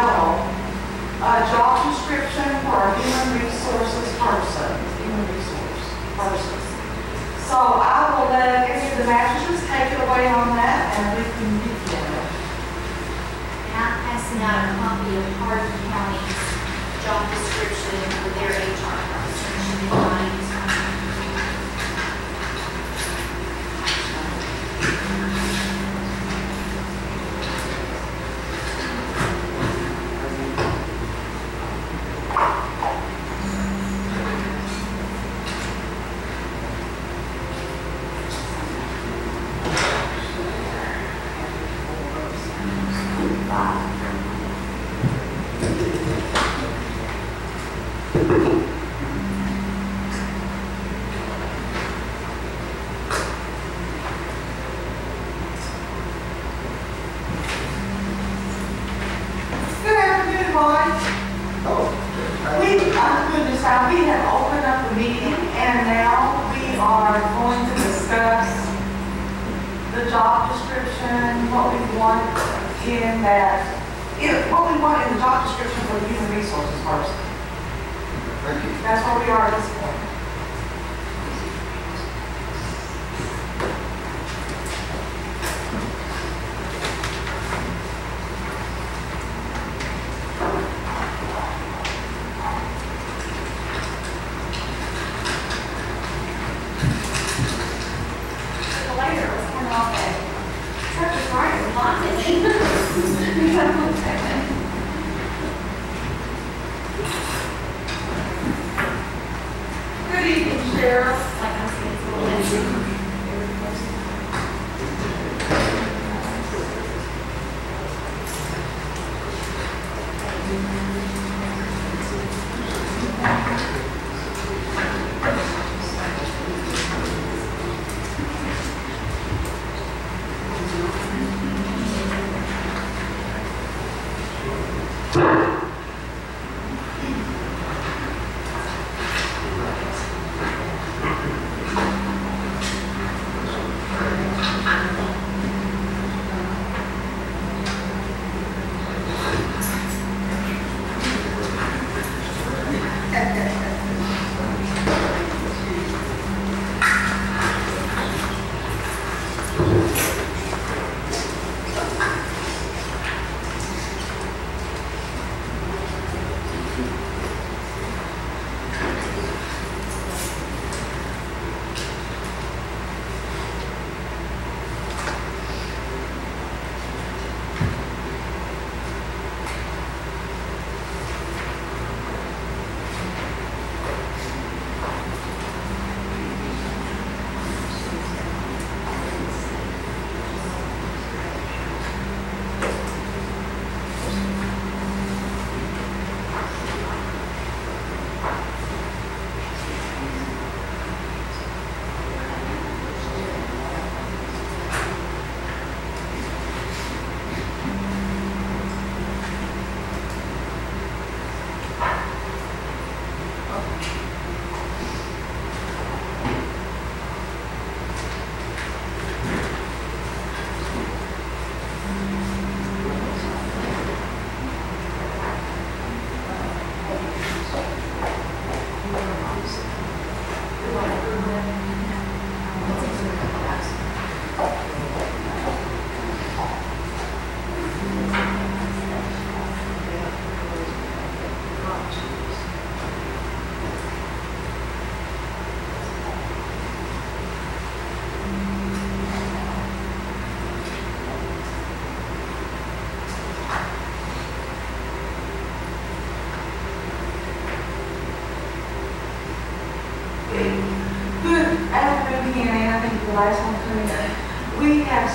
a job description for a human resources person, human resource person. So I will let any of the managers take it away on that and we can meet it. And I'm passing out a copy of Hardin County's job description for their HR person.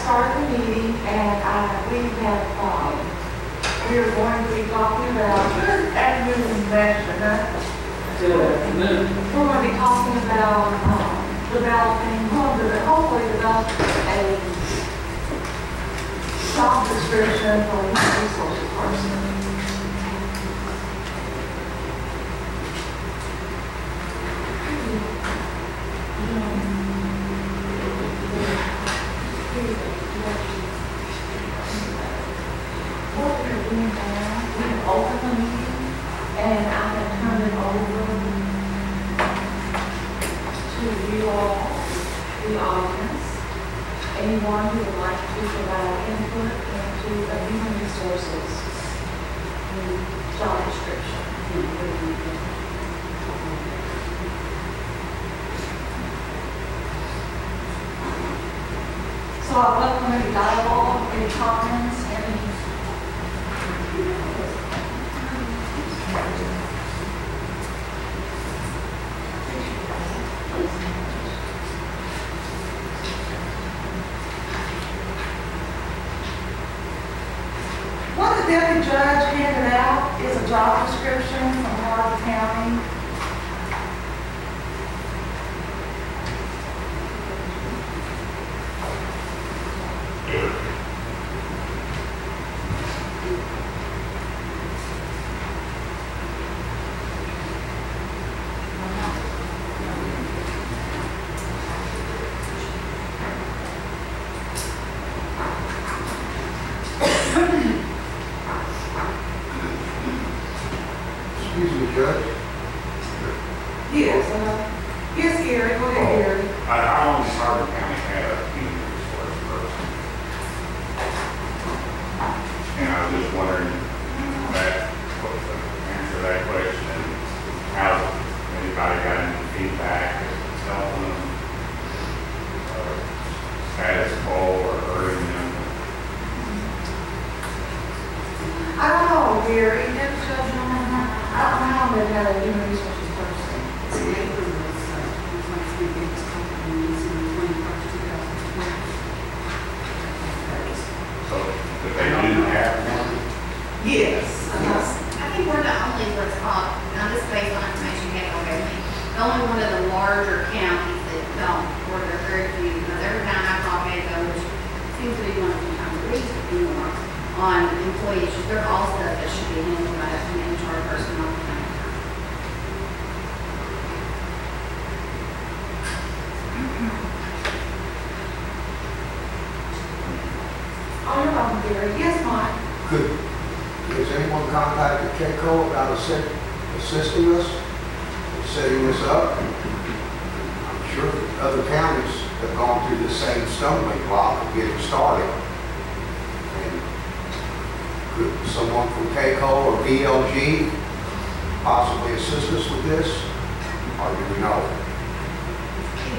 Started the meeting and uh, we have, um, we are going to be talking about, good afternoon, Ambassador. Good afternoon. We're going to be talking about, um, developing, hopefully develop a job description for a human resources person. What we're now, we have opened the meeting, and I have turned it over to you all, the audience, anyone who would like to provide input into the human resources. job description. So I welcome any dialogue, any comments, any. The judge handed out is a job description from Hardin County. Excuse me, Judge. Yes, uh, yes, Gary, go ahead, Gary. I, I only Harbor County had a human resource person. And I was just wondering, that, what the answer to that question, how, anybody got any feedback, helping them? uh, Status quo or hurting them? I don't know, Gary, deputy judge, I don't know, I don't know how they had a human resources person. So, if they do have one, Yes. I think we're the only, what's called, now this is based on information you have already, the only one of the larger counties that don't, or there are very few, because every time I call Geico, which seems to be one of the times a week anymore, on employee issues, they're all stuff that should be handled by an HR person all the time. Oh, you're welcome, Gary. Yes, Mike? Could, has anyone contacted KCO about assisting us, in setting this up? I'm sure other counties have gone through the same stumbling block of getting started. And Could someone from KCO or BLG possibly assist us with this? Or do we know?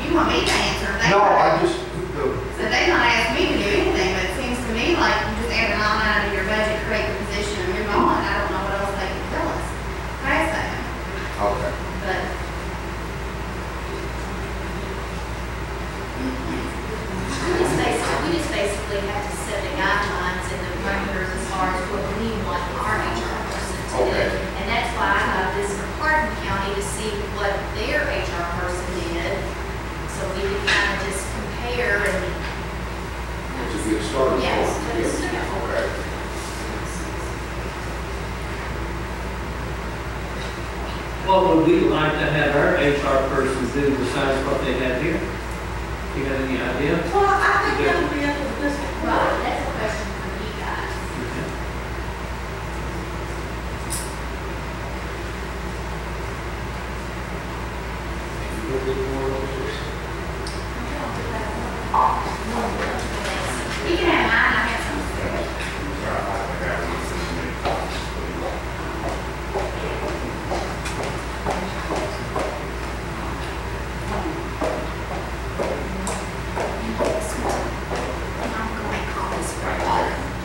You want me to answer, they. No, I just, the, So they not asked me to do anything, but it seems to me like you just add an line out of your budget, create the position, and move on. I don't know what else they can tell us. Past that, okay. but. We just basically, we just basically have to set the guidelines and the parameters as far as what we want our HR person to do. Okay. And that's why I got this from Hardin County to see what their HR person did. So we could kind of just compare and. To get started. Yes, to get started. Okay. What would we like to have our HR person do besides what they have here? You got any idea? Well, I think that would be up to the district Right, court. that's a question for you guys. Okay. You can have mine, I have some. so I think that would be I'm going to call this right. I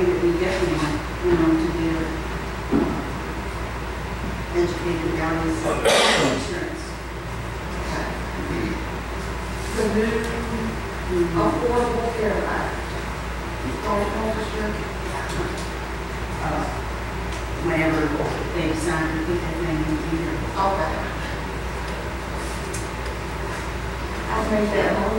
think thing that we definitely went on to do, uh, educated about is insurance. The new Affordable Care Act. Uh, Whenever they sign to put that thing in here. Okay. I'll make that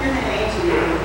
Then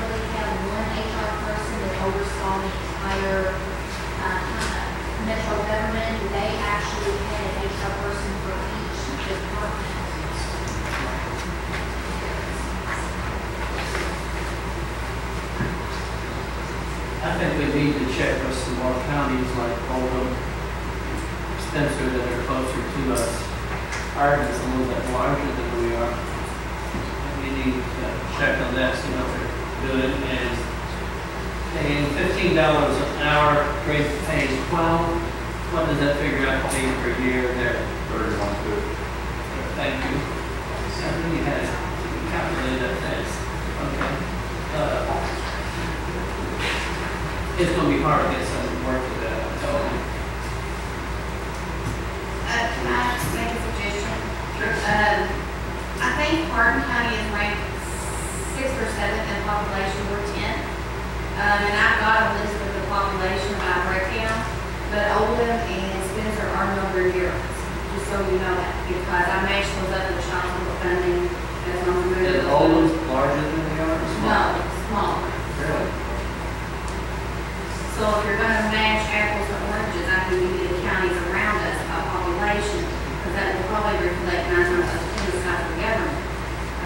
really have one HR person that oversaw the entire, metro government. They actually had an HR person for each department. I think we need to check with some more counties like Oldham, Spencer that are closer to us. Hardin is a little bit larger than we are. And we need to check on that, see what they're doing, and paying fifteen dollars an hour, grade pay is twelve. What does that figure out to be per year there? Thirty-one fifty. Thank you. I really had calculated that fast. Okay. Uh, It's gonna be hard to get some work with that, I'm telling you. Uh, can I just make a suggestion? Um, I think Hardin County is ranked sixth or seventh in population, we're tenth. Um, and I've got a list of the population by breakdown, but Oldham and Spencer are near us, just so you know that, because I matched those up with child funding as long as we're. Is Oldham's larger than they are? No, smaller? Really? So if you're gonna match apples to oranges, I think you need the counties around us by population, because that will probably reflect nine times out of ten the size of the government.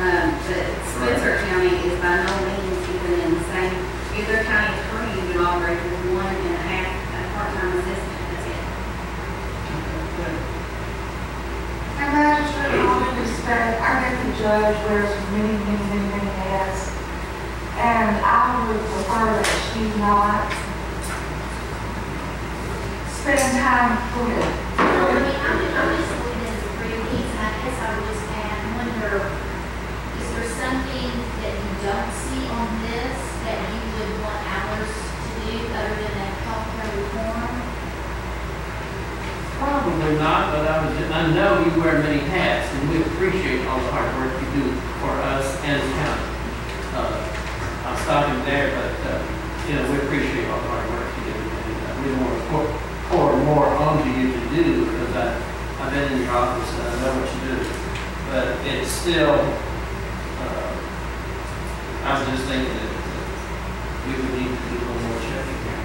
Um, but Spencer County is by no means even in the same, either county attorney would operate with one and a half, a part-time assistant, that's it. Good. And magistrate, all due respect, I get the judge wears many, many, many, many hats. And I would prefer that she not spend time with it. I mean, I'm just, I'm just looking at the three weeks, and I guess I would just add, wonder, is there something that you don't see on this that you would want ours to do other than a healthcare reform? Probably not, but I was, I know you wear many hats, and we appreciate all the hard work you do for us and the county. Uh, I'll stop him there, but, uh, you know, we appreciate all the hard work you do, and uh, we want to pour, pour more onto you to do, because I, I've been in your office, and I know what you do. But it's still, uh, I was just thinking that that we would need to do a little more checking here.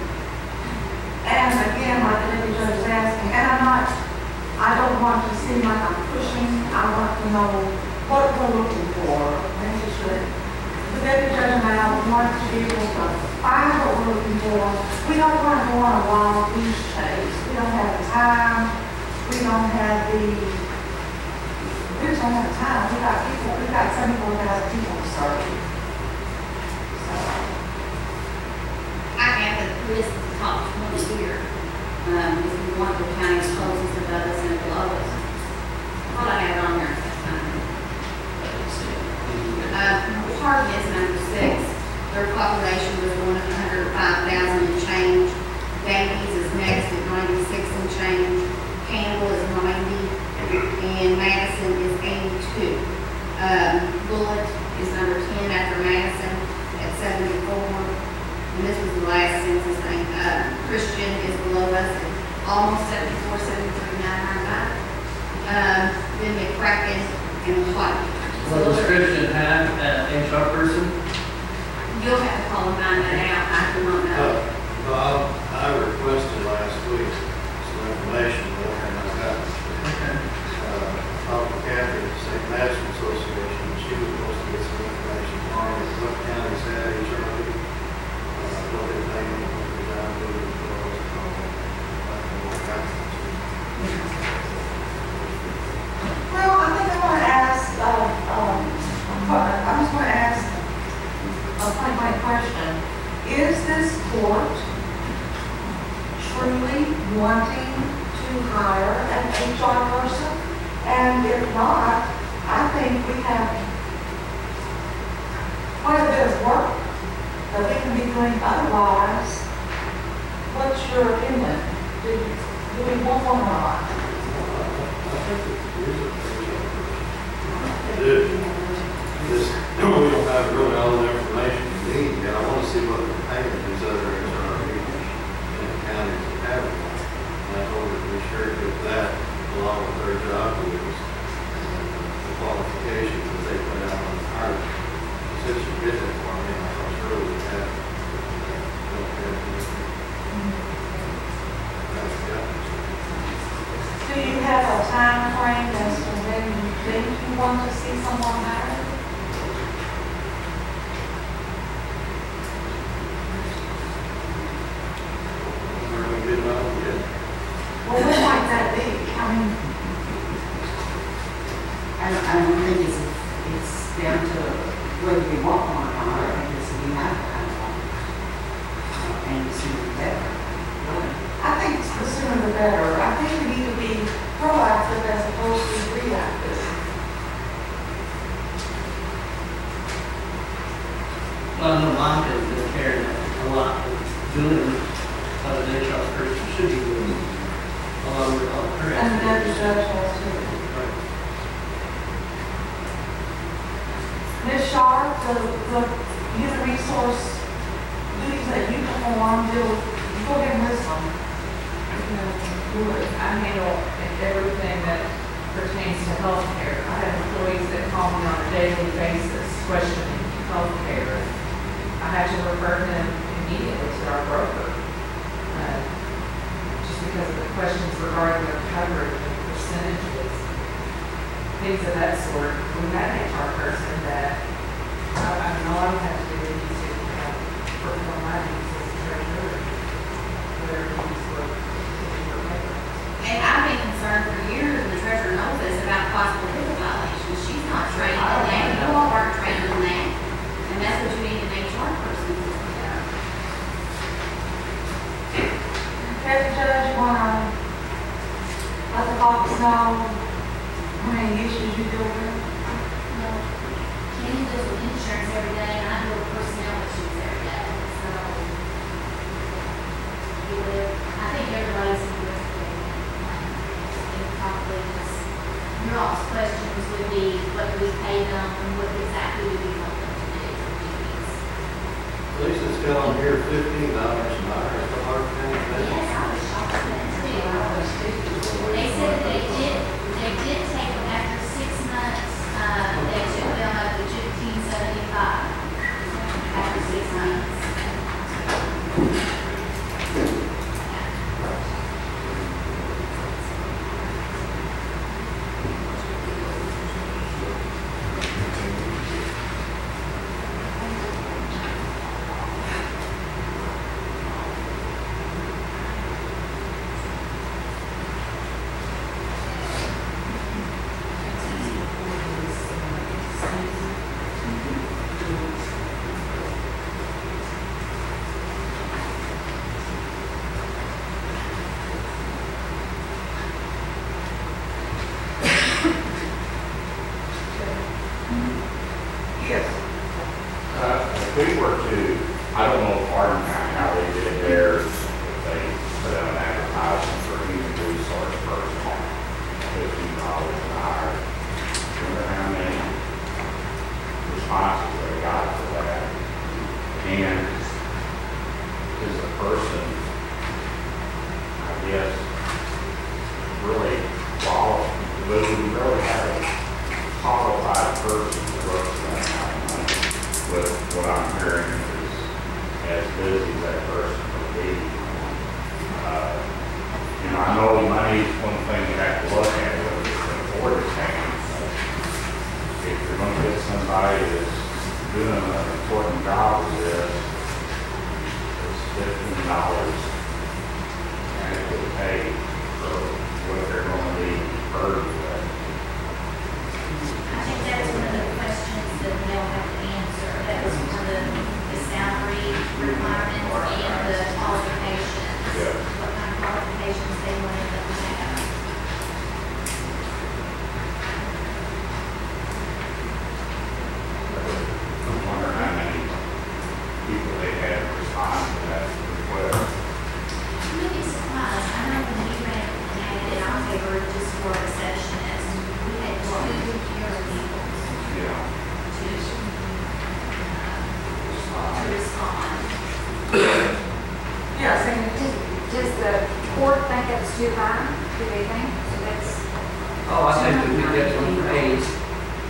And again, like the judge is asking, and I'm not, I don't want to seem like I'm pushing, I want to know what we're looking for, magistrate. The deputy judge and I want to be able to find what we're looking for. We don't want to go on a wild goose chase. We don't have the time, we don't have the, don't have time. We got people, we got seventy-four thousand people to serve. So, I have the list of the top twenty here, um, if you want the counties closest above us and below us. All I have on there. Uh, Hardin is number six, their population was one hundred five thousand and change. Daviess is next at ninety-six and change. Campbell is ninety, and Madison is eighty-two. Um, Bullitt is number ten after Madison at seventy-four. And this was the last census thing. Uh, Christian is below us at almost seventy-four, seventy-three, nine nine nine. Um, then McCracken and White. What does Christian have, uh, HR person? You'll have to call and find that out, I do not know. Uh, Bob, I requested last week some information, but I haven't got it. Okay. Uh, Talked to Madison Association, she was supposed to get some information on what counties had HR, uh, what they're paying, what they're down to, as well as. Well, I think I want to ask, uh, um, I just want to ask a point question. Is this court truly wanting to hire an HR person? And if not, I think we have quite a bit of work that we can be doing otherwise. What's your opinion? Do, do we want one or not? This, we don't have really all the information we need, yet. I want to see what the payment is other SRVs and counties have. And I hope that we sure get that along with their job duties. Healthcare. I have employees that call me on a daily basis questioning healthcare. I had to refer them immediately to our broker uh, just because of the questions regarding their coverage and percentages, things of that sort. We had an HR person that I, I know I have to do it to uh, fulfill my needs as a treasurer, whatever needs were. And I've been concerned knows about possible HIPAA violations. She's not trained in that. You all aren't trained in that. And that's what you need an HR person to do. Does the judge want to let the box know how many issues you deal with? thoughts, questions would be what do we pay them and what exactly do we want them to do? Lisa's got on here fifteen dollars an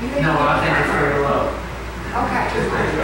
No, I think it's very low. Okay.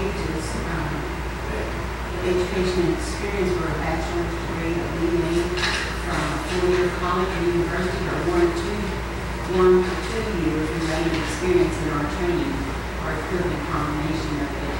ages, um, education and experience for a bachelor's degree, a BA from four-year college or university, or one to two, one to two years related experience in our training, or equivalent combination of education.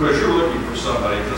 because you're looking for somebody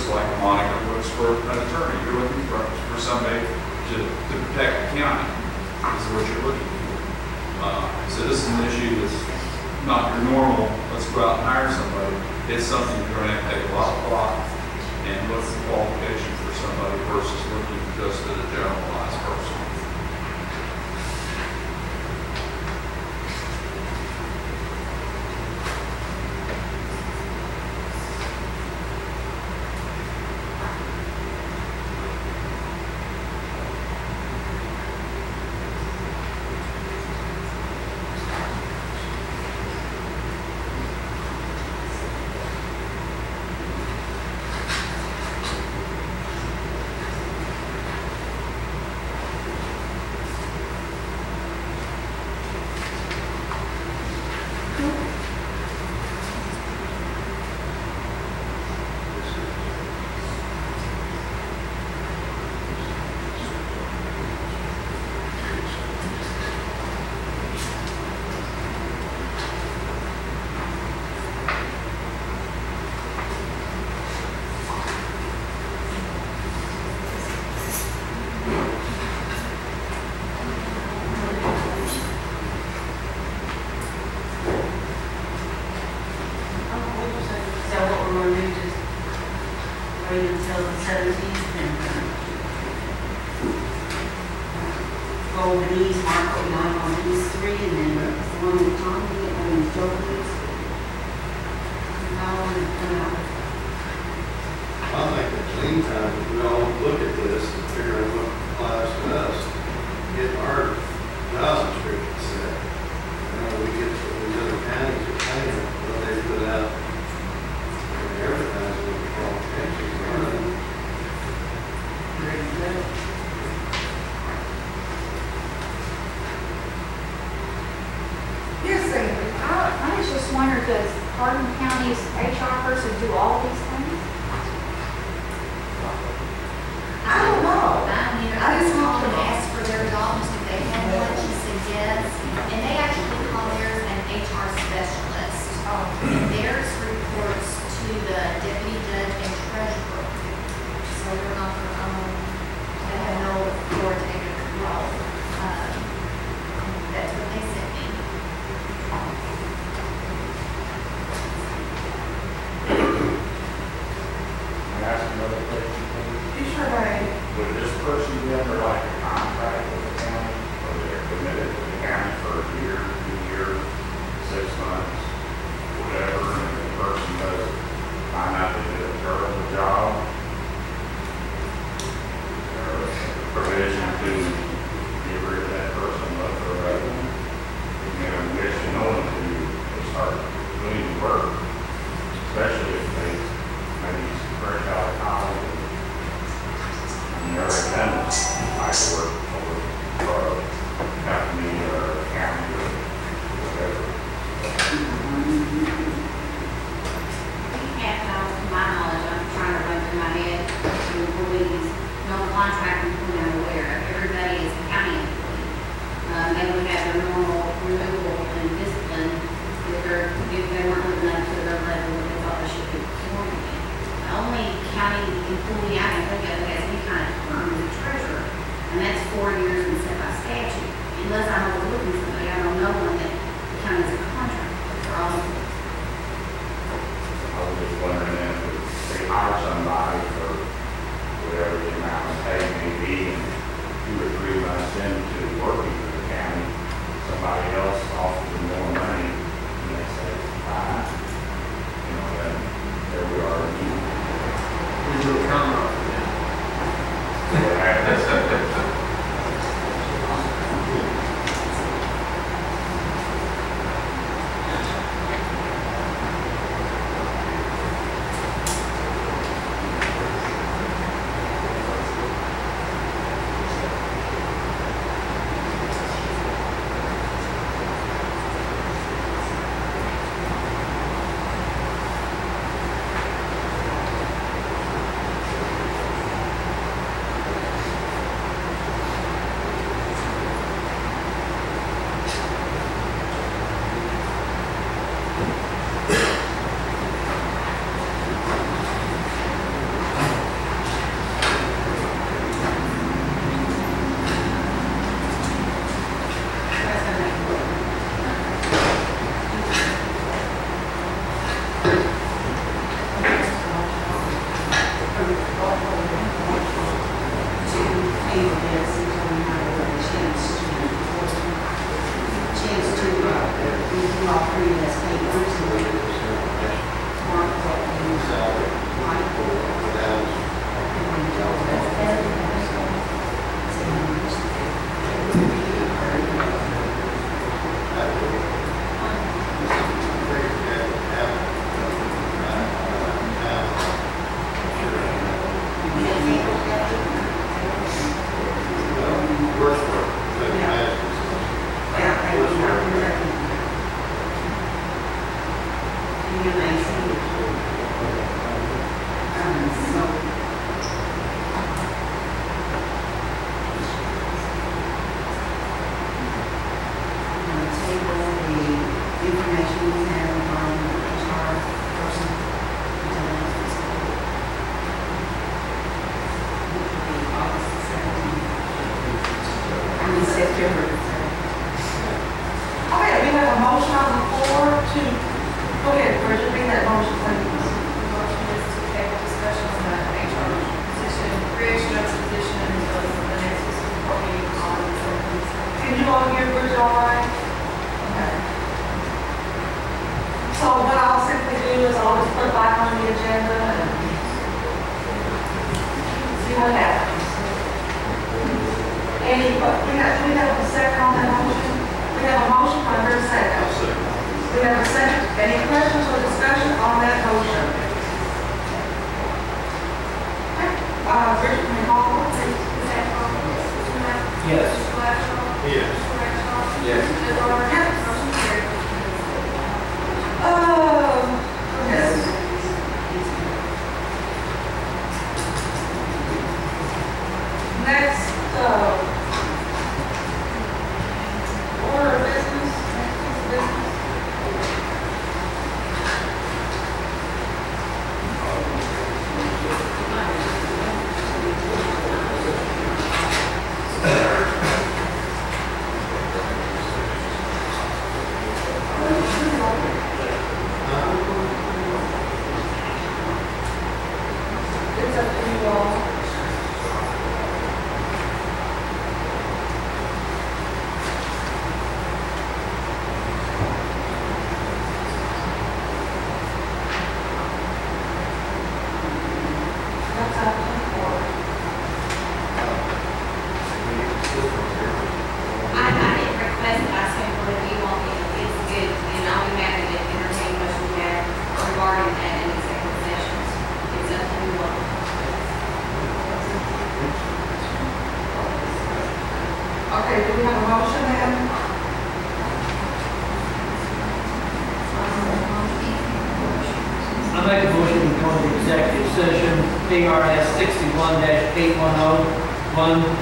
Oh.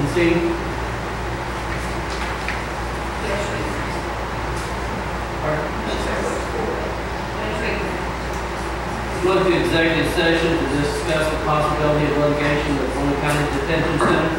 You see? Look to executive session to discuss the possibility of litigation with one County Detention Center